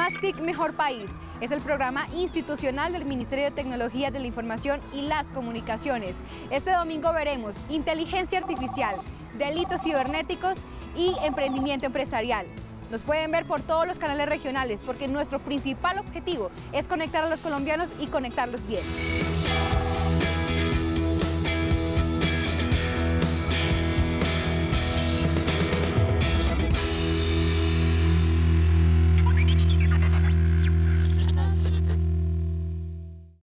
Más TIC Mejor País es el programa institucional del Ministerio de Tecnología de la Información y las Comunicaciones. Este domingo veremos inteligencia artificial, delitos cibernéticos y emprendimiento empresarial. Nos pueden ver por todos los canales regionales porque nuestro principal objetivo es conectar a los colombianos y conectarlos bien.